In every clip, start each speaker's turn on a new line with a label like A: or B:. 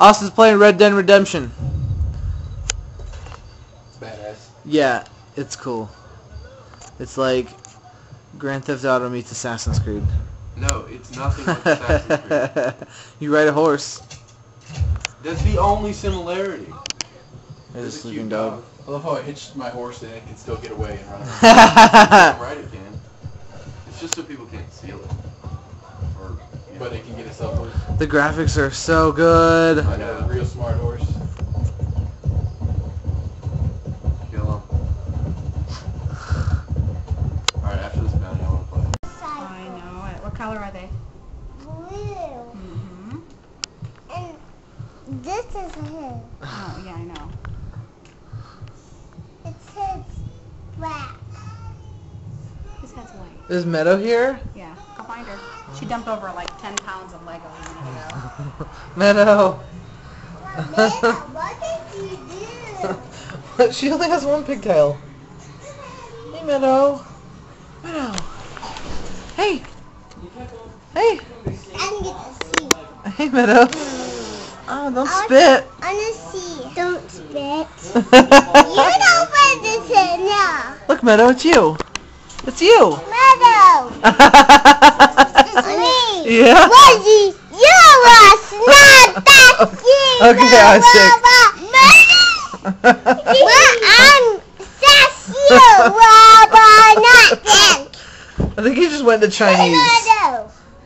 A: Austin's playing Red Dead Redemption.
B: Badass.
A: Yeah, it's cool. It's like Grand Theft Auto meets Assassin's Creed.
B: No, it's nothing like Assassin's Creed.
A: you ride a horse.
B: That's the only similarity.
A: There's a sleeping dog.
B: dog.
C: I love how I hitched my horse and it can still get away and run.
B: right, it can. It's just so people can't steal it. Or, you
C: but it can get itself loose.
A: the graphics are so good.
C: I know, a real smart horse.
B: kill him. Alright, after this bounty, I want to play.
D: I know it. What color are they?
E: Blue.
D: Mm-hmm.
E: And this is his.
D: Oh, yeah, I know.
E: It's his black.
D: This has white.
A: Is Meadow here?
D: Yeah, go find her. She dumped over like 10 pounds of Lego a minute ago.
A: Meadow.
E: Amanda, what did you do?
A: she only has one pigtail. Hey, Meadow. Meadow. Hey. Hey.
E: I'm gonna see.
A: Hey, Meadow. Oh, don't
E: I-
A: spit.
E: I wanna see. Don't spit. You don't put this in now.
A: Look, Meadow, it's you. It's you.
E: Meadow. It's me.
A: yeah?
E: Reggie, you was not that you.
A: Okay, Isaac.
E: Well, I'm that's you, Robert, not them.
A: I think he just went to Chinese.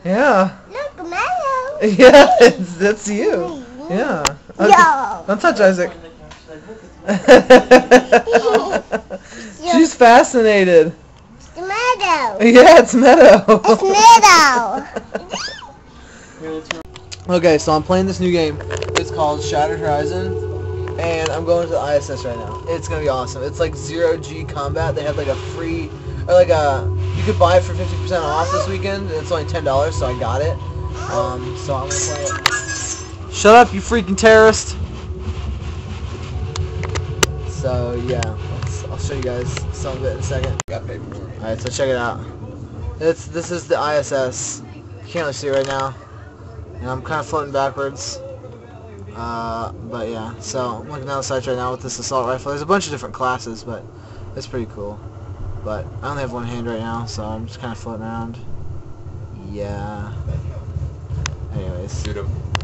A: Yeah.
E: Look, Meadow.
A: Yeah, it's, that's you. Yeah. Okay.
E: Yo.
A: Don't touch Isaac. She's fascinated.
E: It's Meadow.
A: Yeah, it's Meadow.
E: It's Meadow.
A: Okay, so I'm playing this new game. It's called Shattered Horizon, and I'm going to the ISS right now. It's gonna be awesome. It's like zero G combat. They had like a free, or like a, you could buy it for 50% off this weekend, it's only ten dollars, so I got it. Um, so I'm gonna play it. Shut up, you freaking terrorist! So yeah, I'll show you guys some of it in a second.
B: Got paid for it.
A: Alright, so check it out. It's this is the ISS. You can't really see it right now. And I'm kind of floating backwards. Uh, but yeah, so I'm looking down the sights right now with this assault rifle. There's a bunch of different classes, but it's pretty cool. But I only have one hand right now, so I'm just kind of floating around. Yeah. Anyways.
B: Shoot him.